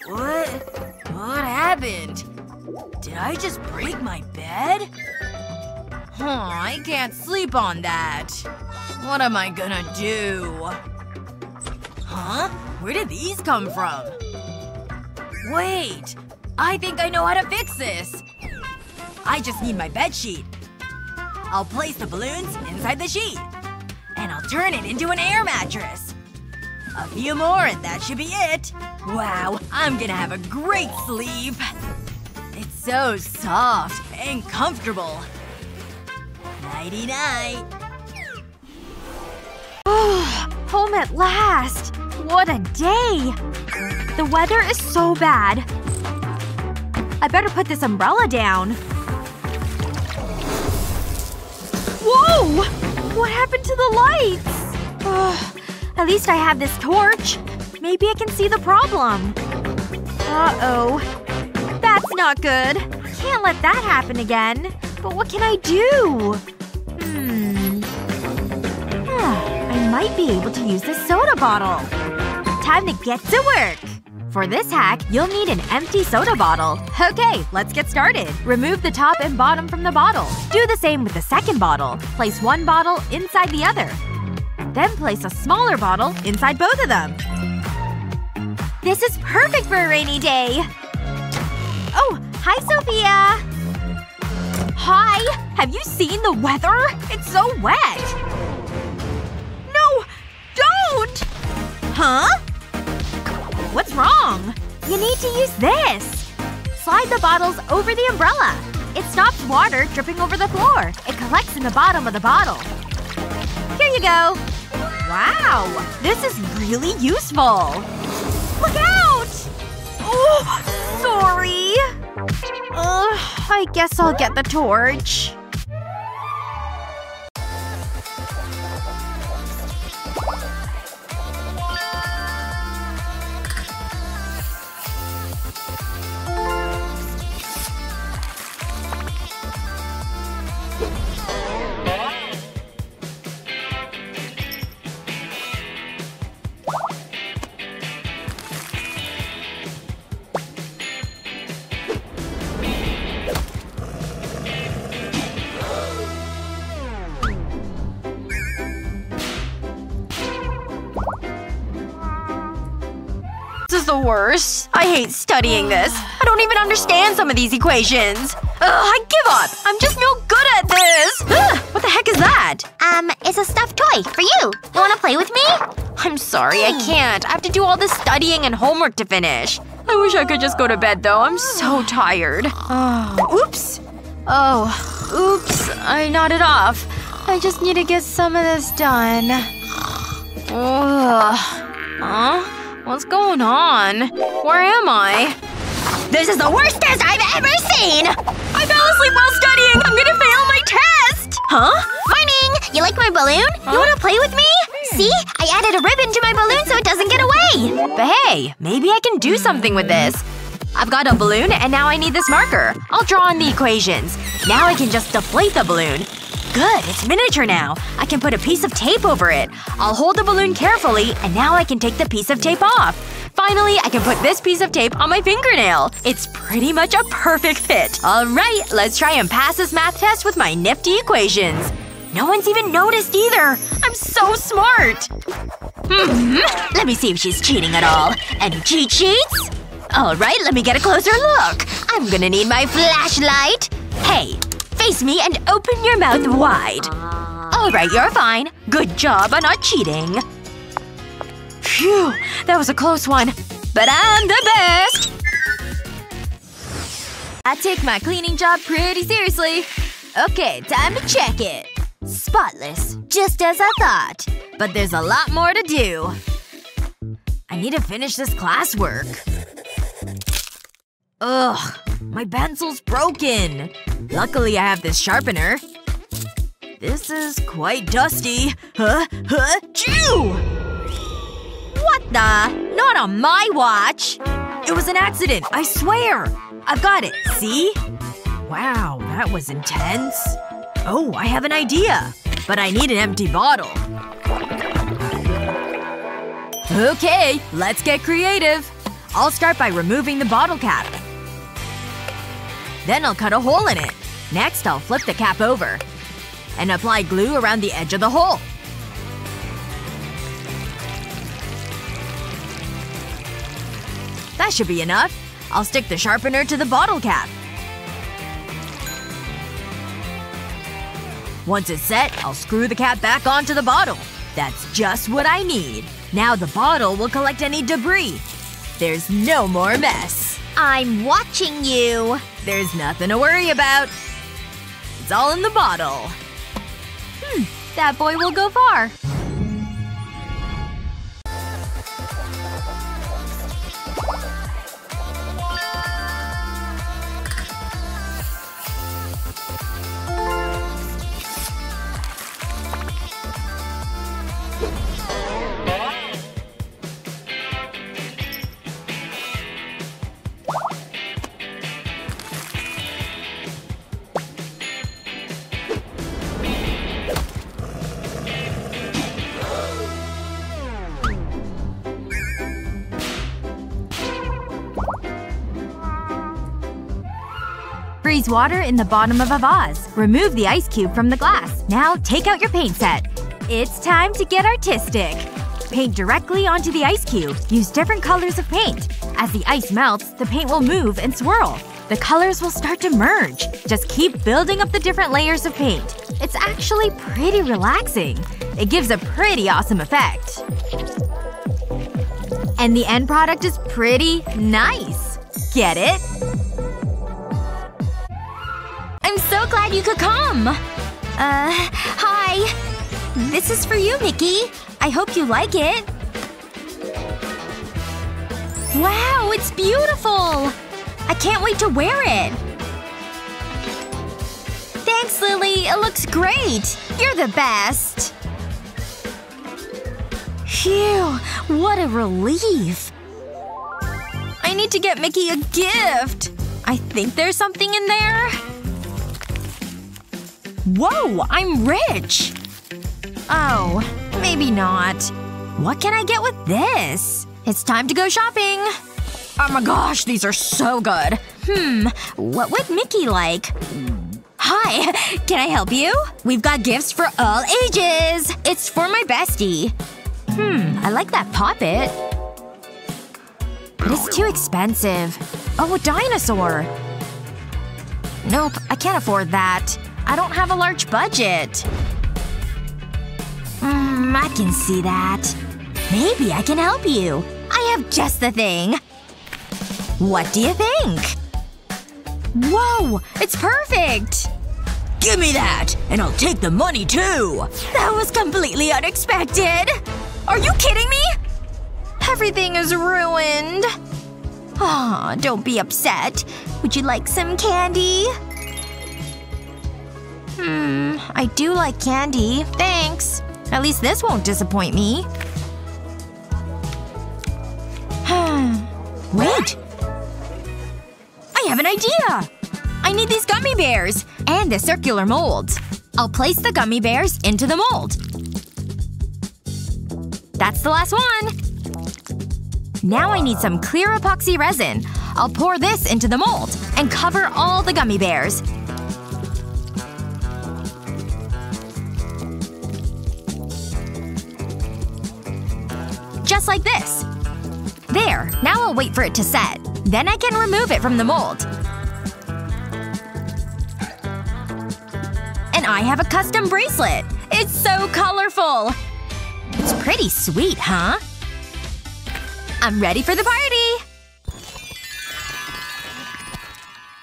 What? What happened? Did I just break my bed? Huh, I can't sleep on that. What am I gonna do? Huh? Where did these come from? Wait! I think I know how to fix this! I just need my bed sheet. I'll place the balloons inside the sheet. And I'll turn it into an air mattress. A few more and that should be it. Wow, I'm gonna have a great sleep. It's so soft and comfortable. Nighty night. Oh, home at last! What a day! The weather is so bad. I better put this umbrella down. Whoa! What happened to the lights? Ugh. At least I have this torch. Maybe I can see the problem. Uh-oh. That's not good. Can't let that happen again. But what can I do? Hmm. I might be able to use this soda bottle. Time to get to work! For this hack, you'll need an empty soda bottle. Okay, let's get started. Remove the top and bottom from the bottle. Do the same with the second bottle. Place one bottle inside the other. Then place a smaller bottle inside both of them. This is perfect for a rainy day! Oh, hi Sophia! Hi! Have you seen the weather? It's so wet! No! Don't! Huh? What's wrong? You need to use this! Slide the bottles over the umbrella. It stops water dripping over the floor. It collects in the bottom of the bottle. Here you go! Wow! This is really useful! Look out! Oh, sorry. Ugh, I guess I'll get the torch. This is the worst. I hate studying this. I don't even understand some of these equations. Ugh, I give up! I'm just no good at this! Ugh, what the heck is that? Um, it's a stuffed toy. For you. You wanna play with me? I'm sorry, I can't. I have to do all this studying and homework to finish. I wish I could just go to bed though. I'm so tired. Oh, oops. Oh, oops. I nodded off. I just need to get some of this done. Ugh. Huh? What's going on? Where am I? This is the worst test I've ever seen! I fell asleep while studying! I'm gonna fail my test! Huh? Morning! You like my balloon? You wanna play with me? See? I added a ribbon to my balloon so it doesn't get away! But hey, maybe I can do something with this. I've got a balloon and now I need this marker. I'll draw on the equations. Now I can just deflate the balloon. Good, it's miniature now. I can put a piece of tape over it. I'll hold the balloon carefully, and now I can take the piece of tape off. Finally, I can put this piece of tape on my fingernail. It's pretty much a perfect fit. Alright, let's try and pass this math test with my nifty equations. No one's even noticed either. I'm so smart. Hmm. Let me see if she's cheating at all. Any cheat sheets? Alright, let me get a closer look. I'm gonna need my flashlight. Hey, face me and open your mouth wide. Alright, you're fine. Good job on not cheating. Phew, that was a close one. But I'm the best! I take my cleaning job pretty seriously. Okay, time to check it. Spotless. Just as I thought. But there's a lot more to do. I need to finish this classwork. Ugh. My pencil's broken. Luckily I have this sharpener. This is quite dusty. Huh? Huh? Chew! What the? Not on my watch! It was an accident, I swear! I've got it, see? Wow, that was intense. Oh, I have an idea. But I need an empty bottle. Okay, let's get creative. I'll start by removing the bottle cap. Then I'll cut a hole in it. Next, I'll flip the cap over. and apply glue around the edge of the hole. That should be enough. I'll stick the sharpener to the bottle cap. Once it's set, I'll screw the cap back onto the bottle. That's just what I need. Now the bottle will collect any debris. There's no more mess. I'm watching you. There's nothing to worry about. It's all in the bottle. Hmm. That boy will go far. Freeze water in the bottom of a vase. Remove the ice cube from the glass. Now take out your paint set. It's time to get artistic. Paint directly onto the ice cube. Use different colors of paint. As the ice melts, the paint will move and swirl. The colors will start to merge. Just keep building up the different layers of paint. It's actually pretty relaxing. It gives a pretty awesome effect. And the end product is pretty nice. Get it? So glad you could come! Uh, hi. This is for you, Mickey. I hope you like it. Wow, it's beautiful! I can't wait to wear it. Thanks, Lily. It looks great. You're the best. Phew. What a relief. I need to get Mickey a gift. I think there's something in there. Whoa! I'm rich! Oh. Maybe not. What can I get with this? It's time to go shopping. Oh my gosh, these are so good. Hmm. What would Mickey like? Hi. Can I help you? We've got gifts for all ages. It's for my bestie. Hmm. I like that poppet. But it's too expensive. Oh, a dinosaur. Nope. I can't afford that. I don't have a large budget. Hmm, I can see that. Maybe I can help you. I have just the thing. What do you think? Whoa! It's perfect! Give me that! And I'll take the money too! That was completely unexpected! Are you kidding me? Everything is ruined. Aw, don't be upset. Would you like some candy? Hmm, I do like candy. Thanks. At least this won't disappoint me. Wait! I have an idea! I need these gummy bears! And the circular molds. I'll place the gummy bears into the mold. That's the last one! Now I need some clear epoxy resin. I'll pour this into the mold. And cover all the gummy bears. Just like this. There. Now I'll wait for it to set. Then I can remove it from the mold. And I have a custom bracelet. It's so colorful! It's pretty sweet, huh? I'm ready for the party!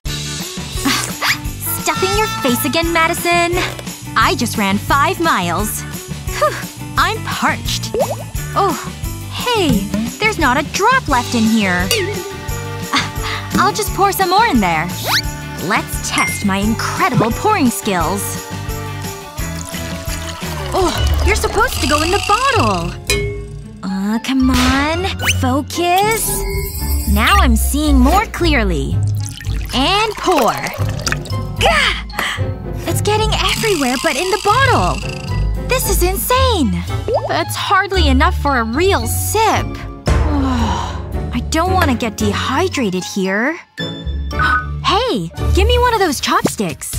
Stuffing your face again, Madison? I just ran five miles. Whew. I'm parched. Oh. Hey. There's not a drop left in here. I'll just pour some more in there. Let's test my incredible pouring skills. Oh, you're supposed to go in the bottle. Uh, come on. Focus. Now I'm seeing more clearly. And pour. Gah! It's getting everywhere but in the bottle. This is insane. That's hardly enough for a real sip. I don't want to get dehydrated here. Hey! Give me one of those chopsticks.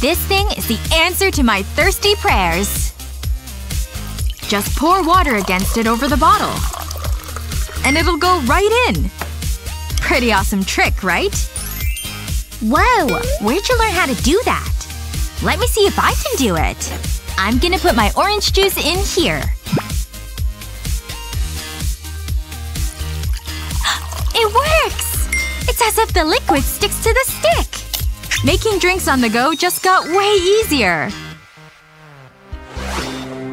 This thing is the answer to my thirsty prayers. Just pour water against it over the bottle. And it'll go right in. Pretty awesome trick, right? Whoa! Where'd you learn how to do that? Let me see if I can do it. I'm gonna put my orange juice in here. It works! It's as if the liquid sticks to the stick! Making drinks on the go just got way easier.